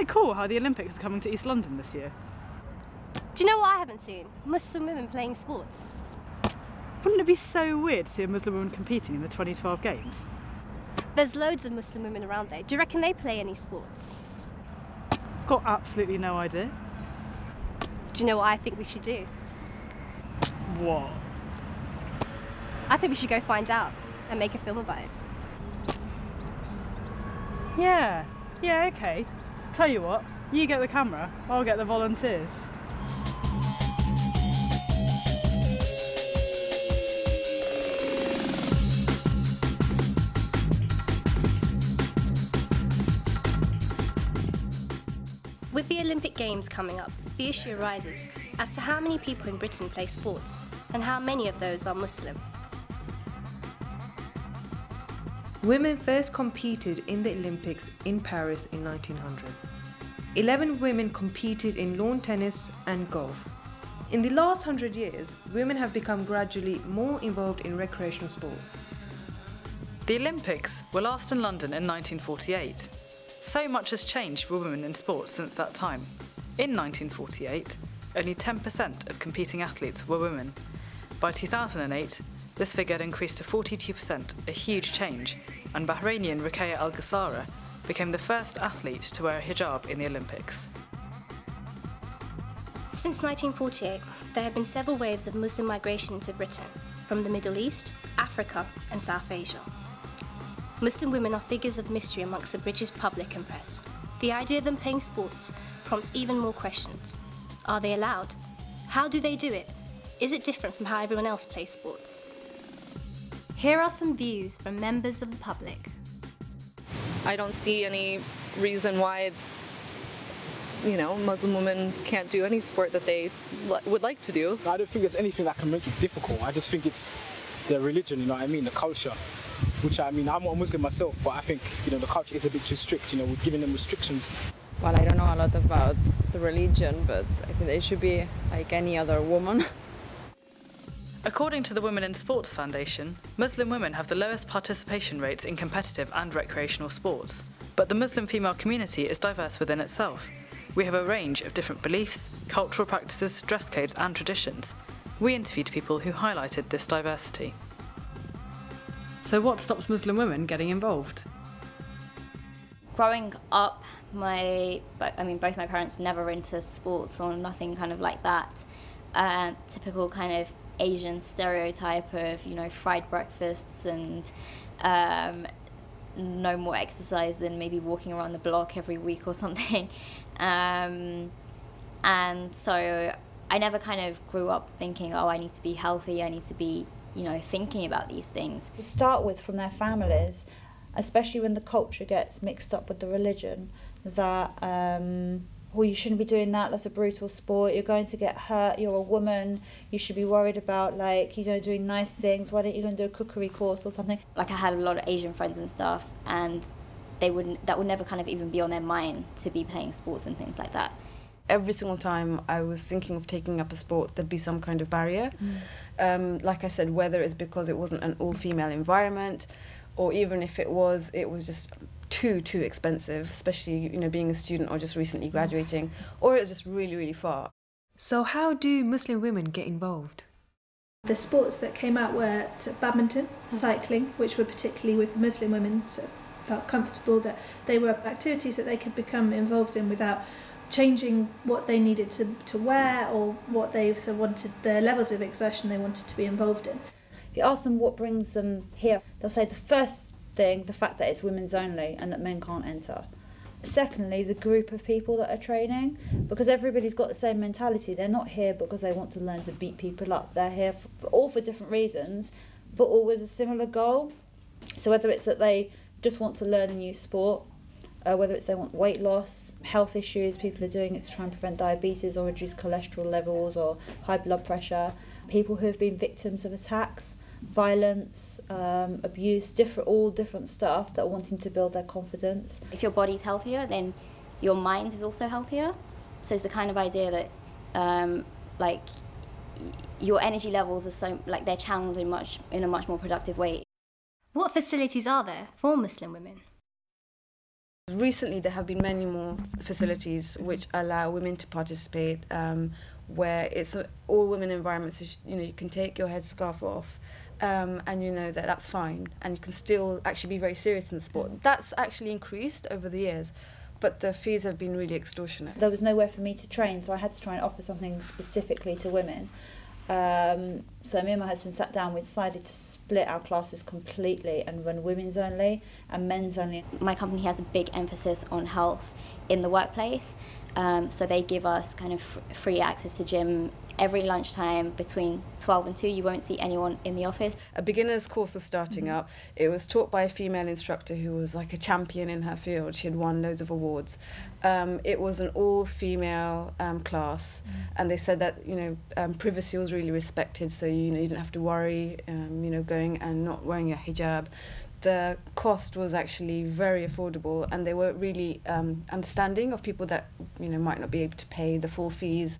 It cool how the Olympics are coming to East London this year? Do you know what I haven't seen? Muslim women playing sports. Wouldn't it be so weird to see a Muslim woman competing in the 2012 Games? There's loads of Muslim women around there. Do you reckon they play any sports? Got absolutely no idea. Do you know what I think we should do? What? I think we should go find out and make a film about it. Yeah, yeah, okay. Tell you what, you get the camera, I'll get the volunteers. With the Olympic Games coming up, the issue arises as to how many people in Britain play sports and how many of those are Muslim. Women first competed in the Olympics in Paris in 1900. 11 women competed in lawn tennis and golf. In the last 100 years, women have become gradually more involved in recreational sport. The Olympics were last in London in 1948. So much has changed for women in sports since that time. In 1948, only 10% of competing athletes were women. By 2008, this figure increased to 42%, a huge change, and Bahrainian Ruqayya Al Qasara became the first athlete to wear a hijab in the Olympics. Since 1948, there have been several waves of Muslim migration into Britain from the Middle East, Africa, and South Asia. Muslim women are figures of mystery amongst the British public and press. The idea of them playing sports prompts even more questions. Are they allowed? How do they do it? Is it different from how everyone else plays sports? Here are some views from members of the public. I don't see any reason why, you know, Muslim women can't do any sport that they li- would like to do. I don't think there's anything that can make it difficult. I just think it's their religion, you know what I mean, the culture. Which I mean, I'm a Muslim myself, but I think you know the culture is a bit too strict. You know, we're giving them restrictions. Well, I don't know a lot about the religion, but I think they should be like any other woman. According to the Women in Sports Foundation, Muslim women have the lowest participation rates in competitive and recreational sports. But the Muslim female community is diverse within itself. We have a range of different beliefs, cultural practices, dress codes, and traditions. We interviewed people who highlighted this diversity. So, what stops Muslim women getting involved? growing up, my I mean both my parents never into sports or nothing kind of like that. Typical kind of Asian stereotype of you know fried breakfasts and um, no more exercise than maybe walking around the block every week or something. Um, and so I never kind of grew up thinking, oh, I need to be healthy. I need to be you know thinking about these things. to start with from their families, especially when the culture gets mixed up with the religion, that um, well you shouldn't be doing that. That's a brutal sport. You're going to get hurt. You're a woman. You should be worried about like you know doing nice things. Why don't you go and do a cookery course or something? like I had a lot of Asian friends and stuff, and they wouldn't that would never kind of even be on their mind to be playing sports and things like that. Every single time I was thinking of taking up a sport, there'd be some kind of barrier. Um, like I said, whether it's because it wasn't an all-female environment, or even if it was, it was just too too expensive, especially you know being a student or just recently graduating, or it was just really really far. So, how do Muslim women get involved? The sports that came out were sort of badminton, hmm. cycling, which were particularly with the Muslim women sort of felt comfortable that they were activities that they could become involved in without changing what they needed to, to wear or what they sort of wanted, the levels of exertion they wanted to be involved in. If you ask them what brings them here, they'll say the first thing, the fact that it's women's only and that men can't enter. Secondly, the group of people that are training, because everybody's got the same mentality. They're not here because they want to learn to beat people up. They're here for, all for different reasons, but all with a similar goal. So whether it's that they just want to learn a new sport, uh, whether it's they want weight loss, health issues, people are doing it to try and prevent diabetes or reduce cholesterol levels or high blood pressure, people who have been victims of attacks, violence, um, abuse, different, all different stuff that are wanting to build their confidence. If your body's healthier, then your mind is also healthier. So it's the kind of idea that, um, like, your energy levels are so like they're channeled in much in a much more productive way. What facilities are there for Muslim women? Recently, there have been many more facilities which allow women to participate, um, where it's a all women environments. So you know, you can take your headscarf off, um, and you know that that's fine, and you can still actually be very serious in the sport. That's actually increased over the years, but the fees have been really extortionate. There was nowhere for me to train, so I had to try and offer something specifically to women. Um, so me and my husband sat down. We decided to split our classes completely and run women's only and men's only. My company has a big emphasis on health in the workplace, um, so they give us kind of free access to gym every lunchtime between 12 and 2 you won't see anyone in the office. A beginner's course was starting mm-hmm. up. It was taught by a female instructor who was like a champion in her field. She had won loads of awards. Um, it was an all female um, class. Mm-hmm. and they said that you know um, privacy was really respected so you know you didn't have to worry um, you know going and not wearing your hijab the cost was actually very affordable and they were really um, understanding of people that you know might not be able to pay the full fees.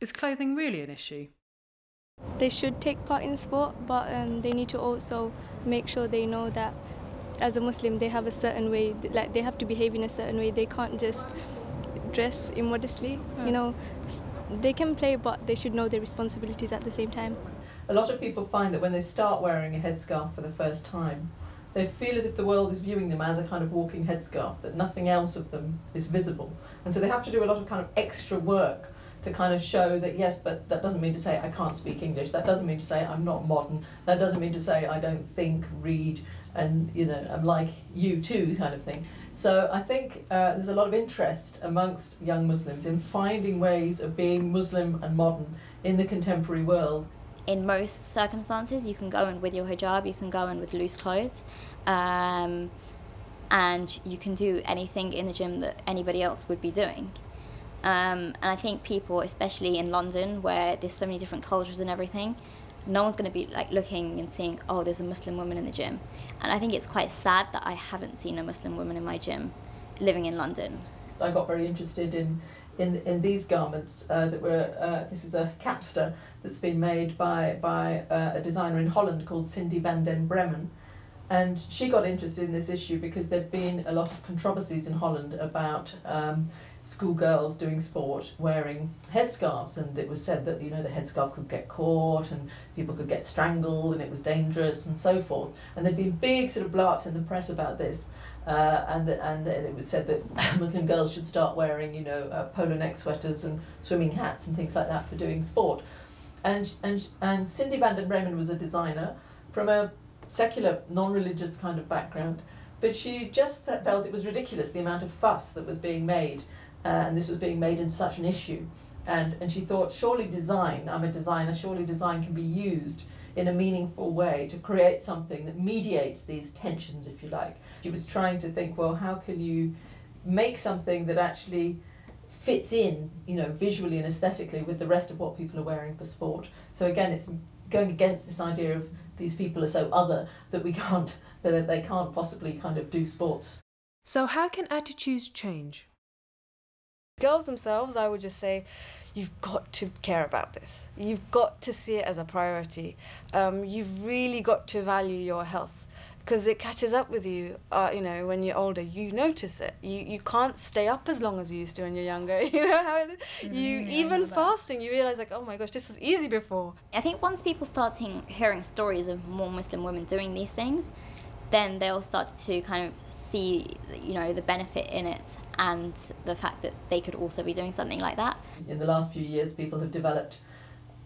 Is clothing really an issue? They should take part in sport, but um, they need to also make sure they know that as a Muslim they have a certain way, like they have to behave in a certain way. They can't just dress immodestly. Mm. You know, they can play, but they should know their responsibilities at the same time. A lot of people find that when they start wearing a headscarf for the first time, they feel as if the world is viewing them as a kind of walking headscarf, that nothing else of them is visible. And so they have to do a lot of kind of extra work to kind of show that yes, but that doesn't mean to say I can't speak English. That doesn't mean to say I'm not modern. That doesn't mean to say I don't think, read, and you know I'm like you too, kind of thing. So I think uh, there's a lot of interest amongst young Muslims in finding ways of being Muslim and modern in the contemporary world in most circumstances, you can go in with your hijab, you can go in with loose clothes, um, and you can do anything in the gym that anybody else would be doing. Um, and I think people, especially in London, where there's so many different cultures and everything, no one's going to be like looking and seeing, oh, there's a Muslim woman in the gym. And I think it's quite sad that I haven't seen a Muslim woman in my gym living in London. I got very interested in in, in these garments uh, that were, uh, this is a capster that's been made by, by uh, a designer in Holland called Cindy van den Bremen. And she got interested in this issue because there'd been a lot of controversies in Holland about um, schoolgirls doing sport wearing headscarves. And it was said that you know the headscarf could get caught and people could get strangled and it was dangerous and so forth. And there'd been big sort of blow-ups in the press about this uh, and and it was said that Muslim girls should start wearing, you know, uh, polo neck sweaters and swimming hats and things like that for doing sport. And and and Cindy van den Bremen was a designer from a secular, non-religious kind of background, but she just felt it was ridiculous the amount of fuss that was being made, uh, and this was being made in such an issue. And and she thought, surely design. I'm a designer. Surely design can be used in a meaningful way to create something that mediates these tensions, if you like. She was trying to think, well, how can you make something that actually fits in, you know, visually and aesthetically with the rest of what people are wearing for sport. So again, it's going against this idea of these people are so other that we can't, that they can't possibly kind of do sports. So how can attitudes change? Girls themselves, I would just say, you've got to care about this. You've got to see it as a priority. Um, you've really got to value your health because it catches up with you. Uh, you know, when you're older, you notice it. You you can't stay up as long as you used to when you're younger. You know how it, mm, you yeah, even fasting, you realize like, oh my gosh, this was easy before. I think once people start hearing stories of more Muslim women doing these things, then they'll start to kind of see, you know, the benefit in it and the fact that they could also be doing something like that. In the last few years, people have developed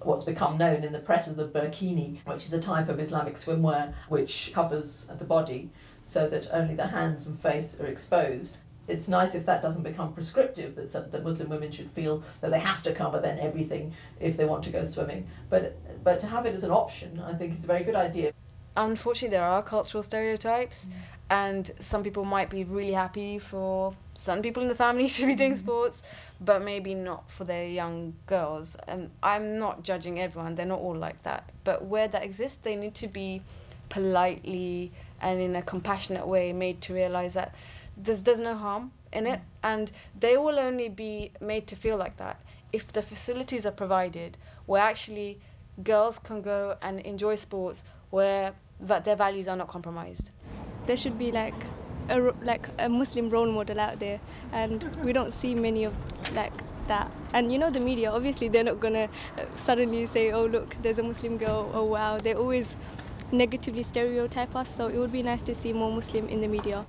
what's become known in the press as the burkini, which is a type of Islamic swimwear which covers the body so that only the hands and face are exposed. It's nice if that doesn't become prescriptive, that, that Muslim women should feel that they have to cover then everything if they want to go swimming. But, but to have it as an option, I think is a very good idea unfortunately there are cultural stereotypes mm. And some people might be really happy for some people in the family to be doing mm. sports but maybe not for their young girls and i'm not judging everyone they're not all like that but where that exists they need to be politely and in a compassionate way made to realize that there's, there's no harm in it mm. and they will only be made to feel like that if the facilities are provided where actually girls can go and enjoy sports where that their values are not compromised. There should be like a, like a Muslim role model out there, and we don't see many of like that. And you know the media, obviously they're not gonna uh, suddenly say, "Oh look, there's a Muslim girl." Oh wow, they always negatively stereotype us. So it would be nice to see more Muslim in the media.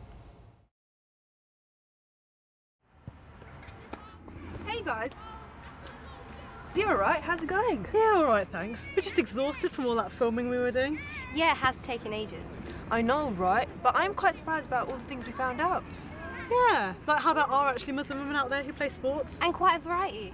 Hey guys. You alright? How's it going? Yeah, all right, thanks. We're just exhausted from all that filming we were doing. Yeah, it has taken ages. I know, right? But I'm quite surprised about all the things we found out. Yeah, like how there are actually Muslim women out there who play sports. And quite a variety.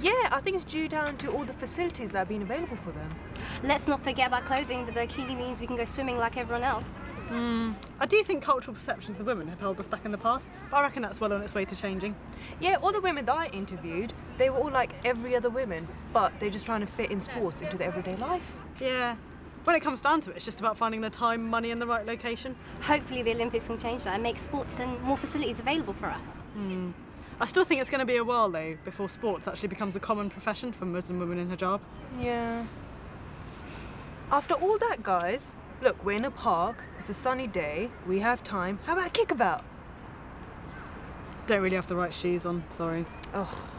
Yeah, I think it's due down to all the facilities that have been available for them. Let's not forget about clothing. The burkini means we can go swimming like everyone else. Hmm. I do think cultural perceptions of women have held us back in the past, but I reckon that's well on its way to changing. Yeah, all the women that I interviewed, they were all like every other women, but they're just trying to fit in sports into their everyday life. Yeah. When it comes down to it, it's just about finding the time, money, and the right location. Hopefully, the Olympics can change that and make sports and more facilities available for us. Hmm. I still think it's going to be a while though before sports actually becomes a common profession for Muslim women in hijab. Yeah. After all that, guys, look, we're in a park, it's a sunny day, we have time. How about a kickabout? Don't really have the right shoes on, sorry. Oh.